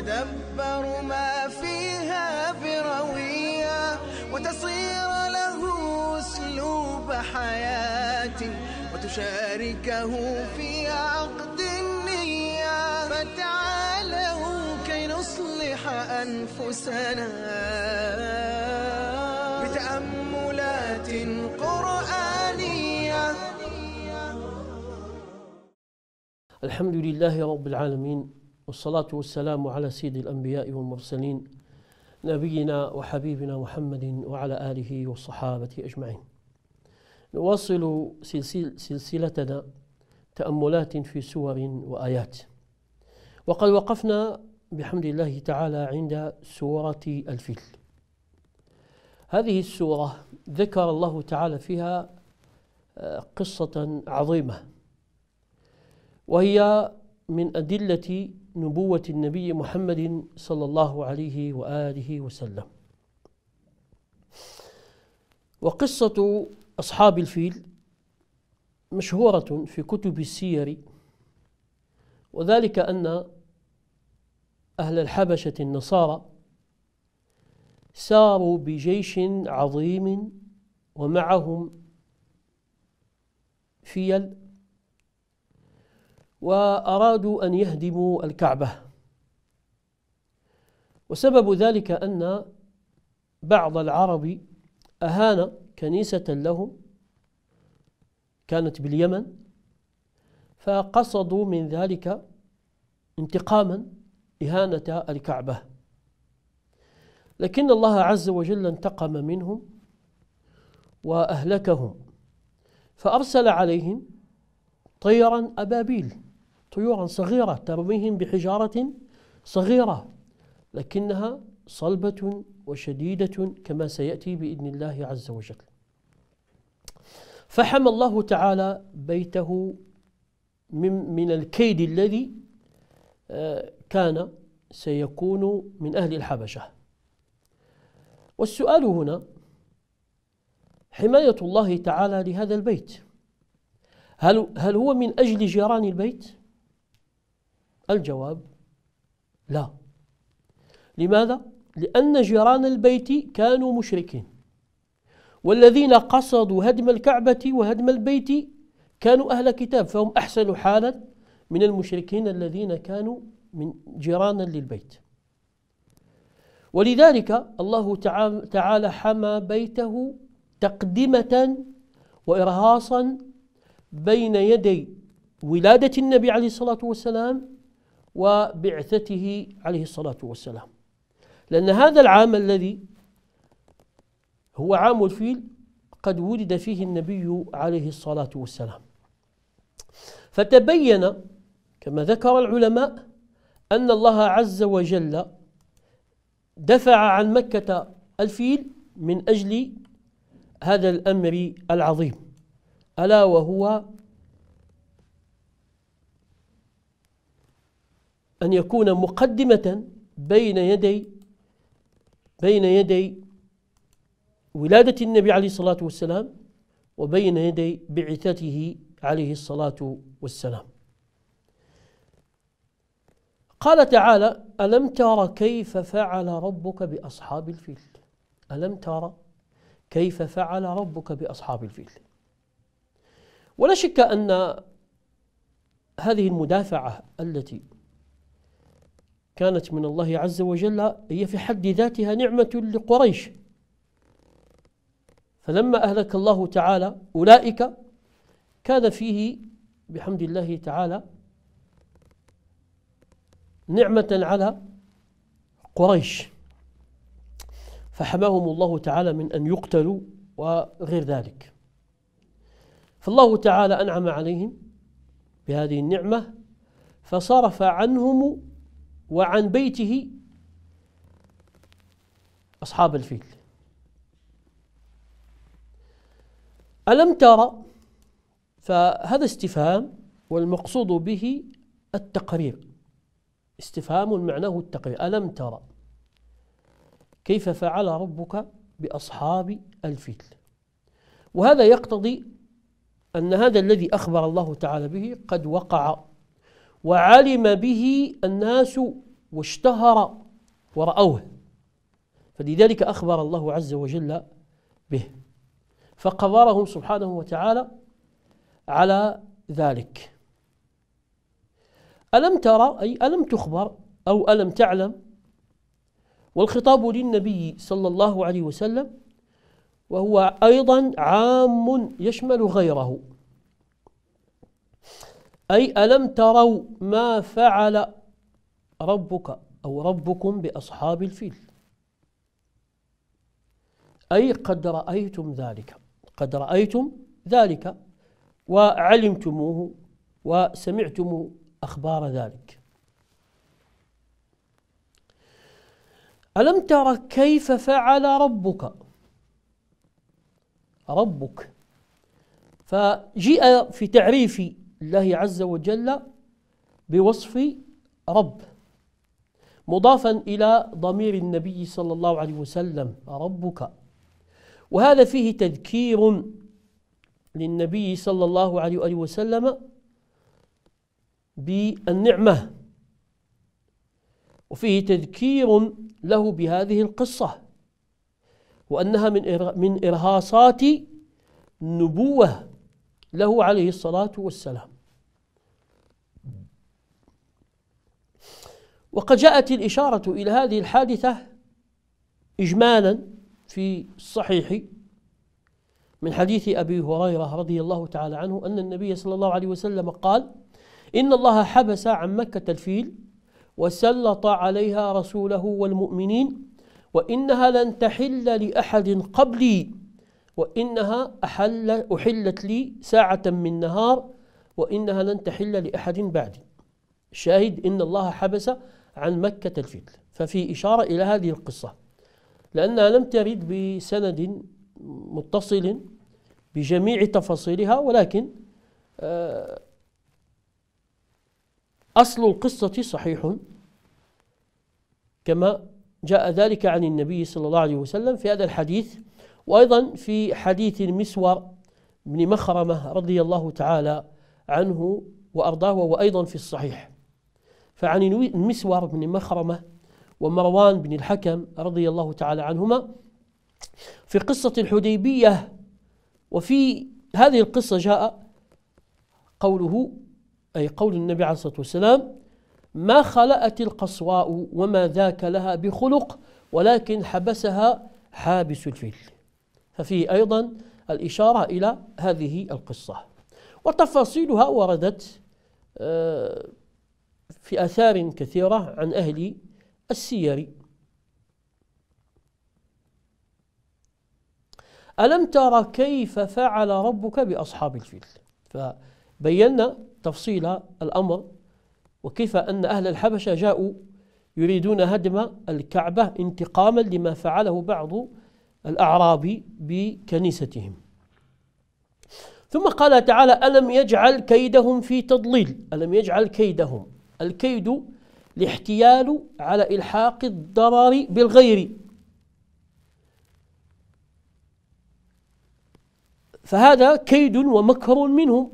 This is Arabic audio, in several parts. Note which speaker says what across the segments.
Speaker 1: يتدبر ما فيها بروية وتصير له أسلوب حياة وتشاركه في عقد النية فتعالوا كي نصلح أنفسنا بتأملات قرآنية
Speaker 2: الحمد لله رب العالمين والصلاة والسلام على سيد الأنبياء والمرسلين نبينا وحبيبنا محمد وعلى آله والصحابة أجمعين نواصل سلسلتنا تأملات في سور وآيات وقد وقفنا بحمد الله تعالى عند سورة الفيل هذه السورة ذكر الله تعالى فيها آه، قصة عظيمة وهي من أدلة نبوة النبي محمد صلى الله عليه وآله وسلم وقصة أصحاب الفيل مشهورة في كتب السير وذلك أن أهل الحبشة النصارى ساروا بجيش عظيم ومعهم فيل وأرادوا أن يهدموا الكعبة وسبب ذلك أن بعض العرب أهان كنيسة لهم كانت باليمن فقصدوا من ذلك انتقاما إهانة الكعبة لكن الله عز وجل انتقم منهم وأهلكهم فأرسل عليهم طيرا أبابيل طيورا صغيرة ترميهم بحجارة صغيرة لكنها صلبة وشديدة كما سيأتي بإذن الله عز وجل فحمى الله تعالى بيته من, من الكيد الذي آه، كان سيكون من أهل الحبشة والسؤال هنا حماية الله تعالى لهذا البيت هل, هل هو من أجل جيران البيت؟ الجواب لا لماذا؟ لأن جيران البيت كانوا مشركين والذين قصدوا هدم الكعبة وهدم البيت كانوا أهل كتاب فهم أحسن حالا من المشركين الذين كانوا من جيرانا للبيت ولذلك الله تعالى حمى بيته تقدمة وإرهاصا بين يدي ولادة النبي عليه الصلاة والسلام وبعثته عليه الصلاة والسلام لأن هذا العام الذي هو عام الفيل قد ولد فيه النبي عليه الصلاة والسلام فتبين كما ذكر العلماء أن الله عز وجل دفع عن مكة الفيل من أجل هذا الأمر العظيم ألا وهو أن يكون مقدمة بين يدي بين يدي ولادة النبي عليه الصلاة والسلام وبين يدي بعثته عليه الصلاة والسلام قال تعالى ألم تر كيف فعل ربك بأصحاب الفيل ألم تر كيف فعل ربك بأصحاب الفيل ولا شك أن هذه المدافعة التي كانت من الله عز وجل هي في حد ذاتها نعمة لقريش فلما أهلك الله تعالى أولئك كان فيه بحمد الله تعالى نعمة على قريش فحماهم الله تعالى من أن يقتلوا وغير ذلك فالله تعالى أنعم عليهم بهذه النعمة فصرف عنهم وعن بيته أصحاب الفيل ألم ترى فهذا استفهام والمقصود به التقرير استفهام معناه التقرير ألم ترى كيف فعل ربك بأصحاب الفيل وهذا يقتضي أن هذا الذي أخبر الله تعالى به قد وقع وعلم به الناس واشتهر ورأوه فلذلك أخبر الله عز وجل به فقبرهم سبحانه وتعالى على ذلك ألم ترى أي ألم تخبر أو ألم تعلم والخطاب للنبي صلى الله عليه وسلم وهو أيضا عام يشمل غيره أي ألم تروا ما فعل ربك أو ربكم بأصحاب الفيل أي قد رأيتم ذلك قد رأيتم ذلك وعلمتموه وسمعتم أخبار ذلك ألم تر كيف فعل ربك ربك فجيء في تعريف الله عز وجل بوصف رب مضافا إلى ضمير النبي صلى الله عليه وسلم ربك وهذا فيه تذكير للنبي صلى الله عليه وسلم بالنعمة وفيه تذكير له بهذه القصة وأنها من من إرهاصات نبوة له عليه الصلاة والسلام وقد جاءت الإشارة إلى هذه الحادثة إجمالا في الصحيح من حديث أبي هريرة رضي الله تعالى عنه أن النبي صلى الله عليه وسلم قال إن الله حبس عن مكة الفيل وسلط عليها رسوله والمؤمنين وإنها لن تحل لأحد قبلي وإنها أحل أحلت لي ساعة من نهار وإنها لن تحل لأحد بعدي الشاهد إن الله حبس عن مكة الفتنة ففي إشارة إلى هذه القصة لأنها لم ترد بسند متصل بجميع تفاصيلها ولكن آه، أصل القصة صحيح كما جاء ذلك عن النبي صلى الله عليه وسلم في هذا الحديث وأيضا في حديث المسور بن مخرمة رضي الله تعالى عنه وأرضاه وأيضا في الصحيح فعن المسور بن مخرمة ومروان بن الحكم رضي الله تعالى عنهما في قصة الحديبية وفي هذه القصة جاء قوله أي قول النبي عليه الصلاة والسلام ما خلأت القصواء وما ذاك لها بخلق ولكن حبسها حابس الفيل ففيه أيضا الإشارة إلى هذه القصة وتفاصيلها وردت آه، في آثار كثيرة عن أهل السير ألم ترى كيف فعل ربك بأصحاب الفيل فبينا تفصيل الأمر وكيف أن أهل الحبشة جاءوا يريدون هدم الكعبة انتقاما لما فعله بعض الأعراب بكنيستهم ثم قال تعالى ألم يجعل كيدهم في تضليل ألم يجعل كيدهم الكيد الاحتيال على إلحاق الضرر بالغير فهذا كيد ومكر منهم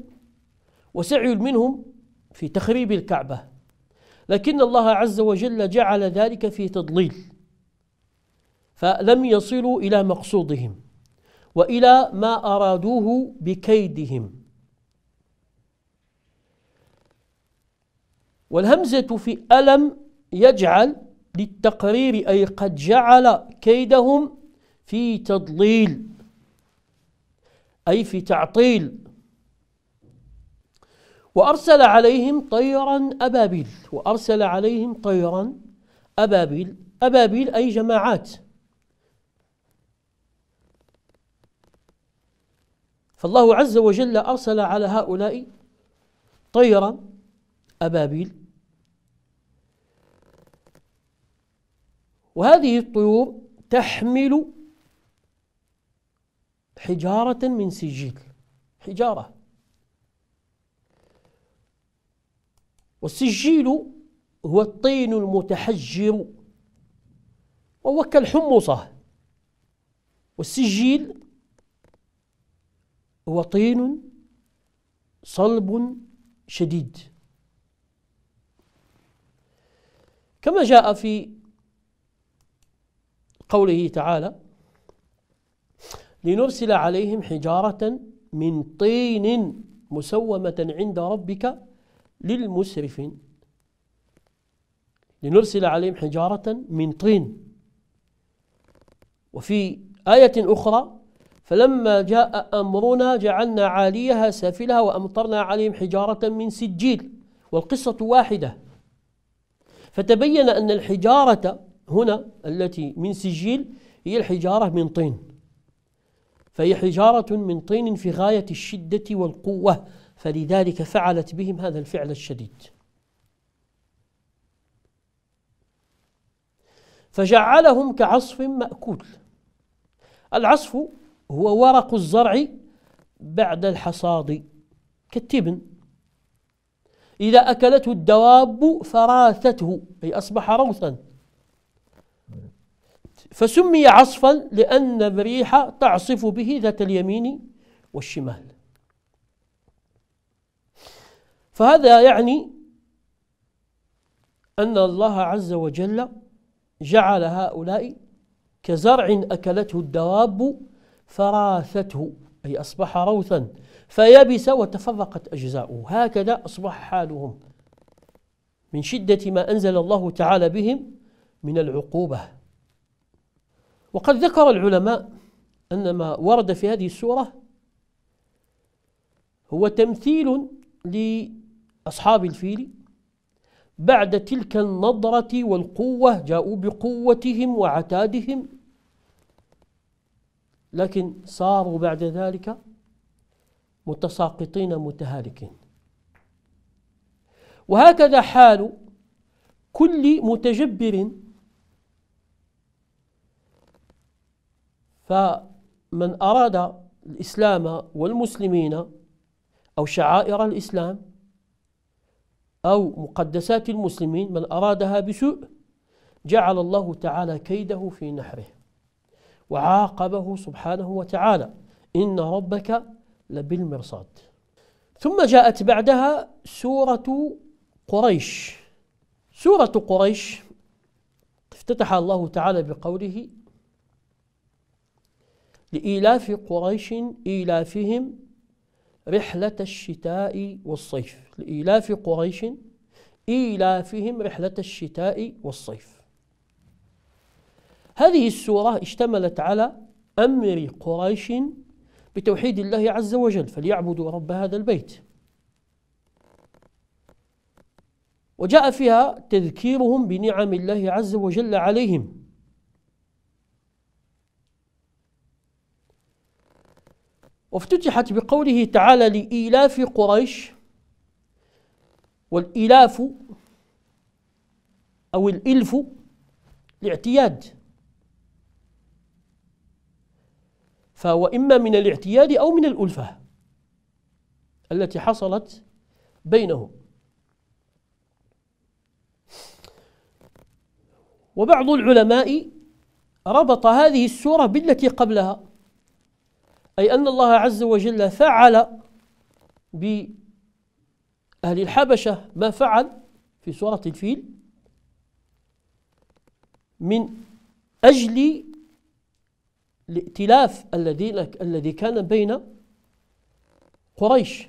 Speaker 2: وسعي منهم في تخريب الكعبة لكن الله عز وجل جعل ذلك في تضليل فلم يصلوا إلى مقصودهم وإلى ما أرادوه بكيدهم والهمزة في ألم يجعل للتقرير أي قد جعل كيدهم في تضليل أي في تعطيل وأرسل عليهم طيرا أبابيل وأرسل عليهم طيرا أبابيل أبابيل أي جماعات فالله عز وجل أرسل على هؤلاء طيرا أبابيل وهذه الطيور تحمل حجارة من سجيل حجارة والسجيل هو الطين المتحجر وهو كالحمصة والسجيل هو طين صلب شديد كما جاء في قوله تعالى لنرسل عليهم حجارة من طين مسومة عند ربك للمسرفين لنرسل عليهم حجارة من طين وفي آية أخرى فلما جاء أمرنا جعلنا عاليها سافلها وأمطرنا عليهم حجارة من سجيل والقصة واحدة فتبين أن الحجارة هنا التي من سجيل هي الحجارة من طين فهي حجارة من طين في غاية الشدة والقوة فلذلك فعلت بهم هذا الفعل الشديد فجعلهم كعصف مأكول العصف هو ورق الزرع بعد الحصاد كالتبن إذا أكلته الدواب فراثته أي أصبح روثا فسمي عصفا لأن الريح تعصف به ذات اليمين والشمال فهذا يعني أن الله عز وجل جعل هؤلاء كزرع أكلته الدواب فراثته أي أصبح روثا فيبس وتفرقت أجزاؤه هكذا أصبح حالهم من شدة ما أنزل الله تعالى بهم من العقوبة وقد ذكر العلماء أن ما ورد في هذه السورة هو تمثيل لأصحاب الفيل بعد تلك النضرة والقوة جاءوا بقوتهم وعتادهم لكن صاروا بعد ذلك متساقطين متهالكين وهكذا حال كل متجبر فمن أراد الإسلام والمسلمين أو شعائر الإسلام أو مقدسات المسلمين من أرادها بسوء جعل الله تعالى كيده في نحره وعاقبه سبحانه وتعالى إن ربك بالمرصاد ثم جاءت بعدها سورة قريش سورة قريش افتتح الله تعالى بقوله لإيلاف قريش إيلافهم رحلة الشتاء والصيف لإيلاف قريش إيلافهم رحلة الشتاء والصيف هذه السورة اشتملت على أمر قريش بتوحيد الله عز وجل فليعبدوا رب هذا البيت وجاء فيها تذكيرهم بنعم الله عز وجل عليهم وافتتحت بقوله تعالى لإيلاف قريش والإيلاف أو الإلف الاعتياد فهو إما من الاعتياد أو من الألفة التي حصلت بينهم وبعض العلماء ربط هذه السورة بالتي قبلها أي أن الله عز وجل فعل بأهل الحبشة ما فعل في سورة الفيل من أجل الائتلاف الذي الذي كان بين قريش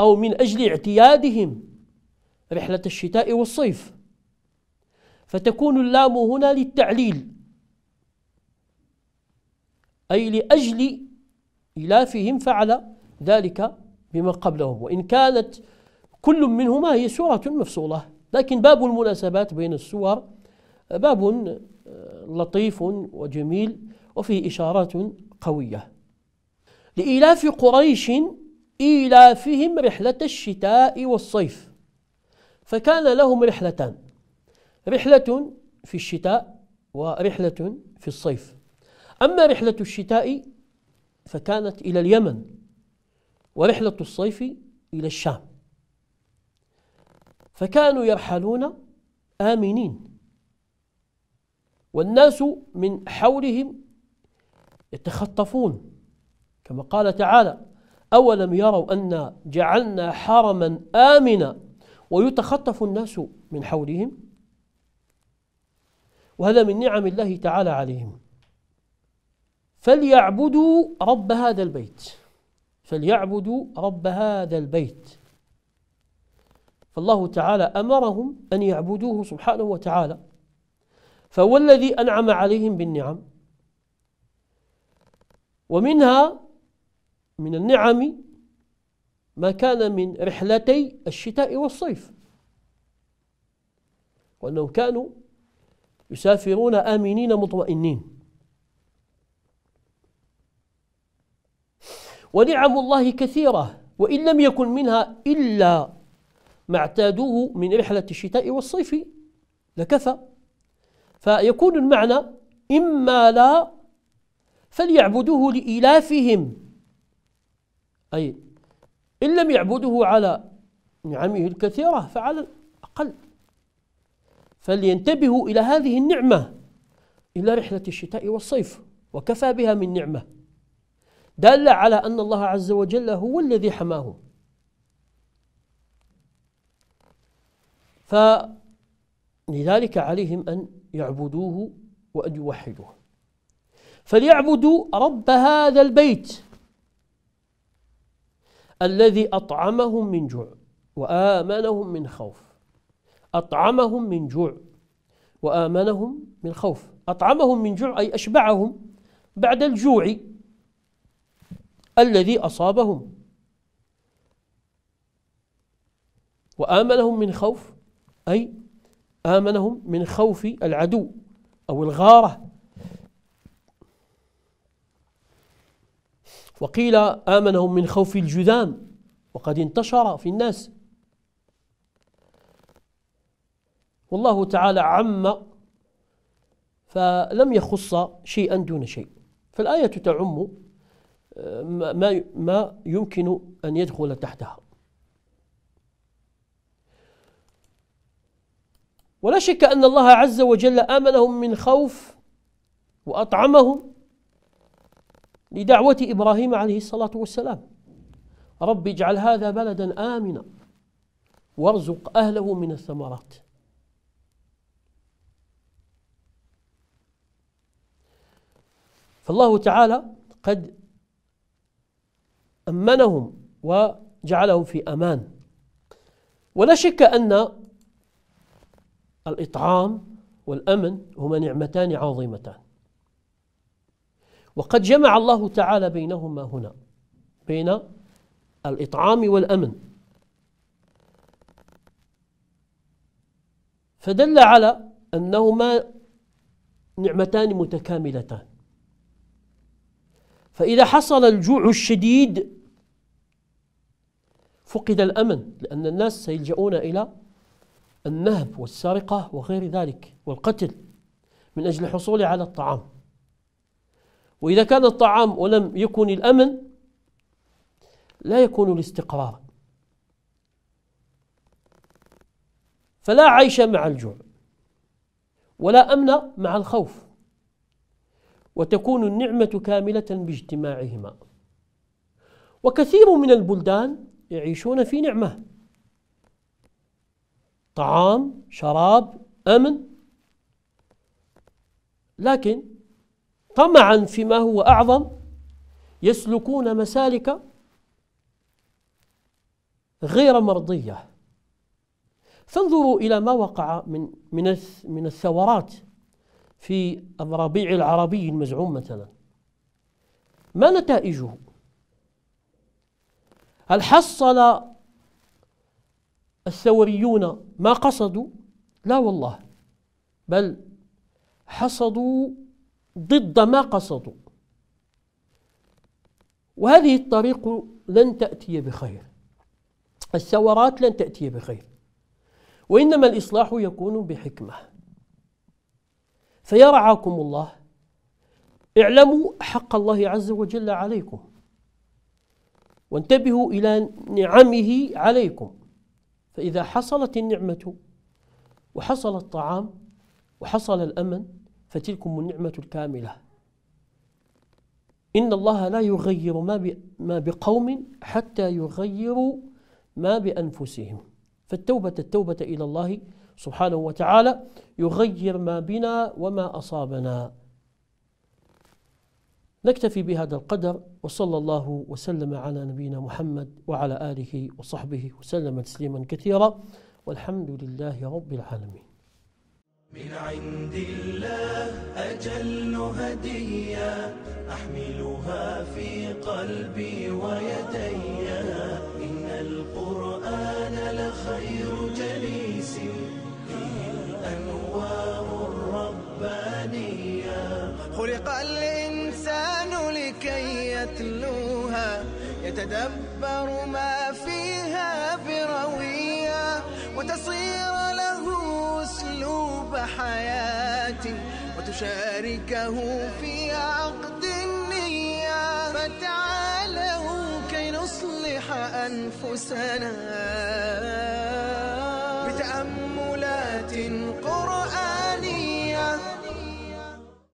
Speaker 2: أو من أجل اعتيادهم رحلة الشتاء والصيف فتكون اللام هنا للتعليل أي لأجل إلافهم فعل ذلك بما قبلهم وإن كانت كل منهما هي سورة مفصولة لكن باب المناسبات بين السور باب آه، لطيف وجميل وفيه إشارات قوية لإيلاف قريش إيلافهم رحلة الشتاء والصيف فكان لهم رحلتان رحلة في الشتاء ورحلة في الصيف أما رحلة الشتاء فكانت إلى اليمن ورحلة الصيف إلى الشام فكانوا يرحلون آمنين والناس من حولهم يتخطفون كما قال تعالى أولم يروا أن جعلنا حرما آمنا ويتخطف الناس من حولهم وهذا من نعم الله تعالى عليهم فليعبدوا رب هذا البيت فليعبدوا رب هذا البيت فالله تعالى أمرهم أن يعبدوه سبحانه وتعالى فهو الذي أنعم عليهم بالنعم ومنها من النعم ما كان من رحلتي الشتاء والصيف وأنهم كانوا يسافرون آمنين مطمئنين ونعم الله كثيرة وإن لم يكن منها إلا ما اعتادوه من رحلة الشتاء والصيف لكفى فيكون المعنى إما لا فليعبدوه لإلافهم أي إن لم يعبدوه على نعمه الكثيرة فعلى الأقل فلينتبهوا إلى هذه النعمة إلى رحلة الشتاء والصيف وكفى بها من نعمة دالة على أن الله عز وجل هو الذي حماهم فلذلك عليهم أن يعبدوه وأن يوحدوه فليعبدوا رب هذا البيت الذي أطعمهم من جوع وآمنهم من خوف أطعمهم من جوع وآمنهم من خوف أطعمهم من جوع أي أشبعهم بعد الجوع الذي أصابهم وآمنهم من خوف أي آمنهم من خوف العدو أو الغارة وقيل آمنهم من خوف الجذام وقد انتشر في الناس والله تعالى عم فلم يخص شيئا دون شيء فالآية تعم آه، ما ما يمكن أن يدخل تحتها ولا شك أن الله عز وجل آمنهم من خوف وأطعمهم لدعوة إبراهيم عليه الصلاة والسلام رب اجعل هذا بلدا آمنا وارزق أهله من الثمرات فالله تعالى قد أمنهم وجعلهم في أمان ولا شك أن الإطعام والأمن هما نعمتان عظيمتان وقد جمع الله تعالى بينهما هنا بين الإطعام والأمن فدل على أنهما نعمتان متكاملتان فإذا حصل الجوع الشديد فقد الأمن لأن الناس سيلجؤون إلى النهب والسرقة وغير ذلك والقتل من أجل الحصول على الطعام وإذا كان الطعام ولم يكن الأمن لا يكون الاستقرار فلا عيش مع الجوع ولا أمن مع الخوف وتكون النعمة كاملة باجتماعهما وكثير من البلدان يعيشون في نعمة طعام شراب أمن لكن طمعا فيما هو أعظم يسلكون مسالك غير مرضية فانظروا إلى ما وقع من من من الثورات في الربيع العربي المزعوم مثلا ما نتائجه؟ هل حصل الثوريون ما قصدوا؟ لا والله بل حصدوا ضد ما قصدوا وهذه الطريق لن تأتي بخير الثورات لن تأتي بخير وإنما الإصلاح يكون بحكمة فيرعاكم الله اعلموا حق الله عز وجل عليكم وانتبهوا إلى نعمه عليكم فإذا حصلت النعمة وحصل الطعام وحصل الأمن فتلكم النعمة الكاملة إن الله لا يغير ما ما بقوم حتى يغيروا ما بأنفسهم فالتوبة التوبة إلى الله سبحانه وتعالى يغير ما بنا وما أصابنا نكتفي بهذا القدر وصلى الله وسلم على نبينا محمد وعلى آله وصحبه وسلم تسليما كثيرا والحمد لله رب العالمين
Speaker 1: من عند الله أجل هدية أحملها في قلبي ويدي إن القرآن لخير جليس فيه الأنوار الربانية خلق الإنسان لكي يتلوها يتدبر ما فيها بروية وتصير له أسلوب حياتي وتشاركه في عقد النية فتعالوا كي نصلح أنفسنا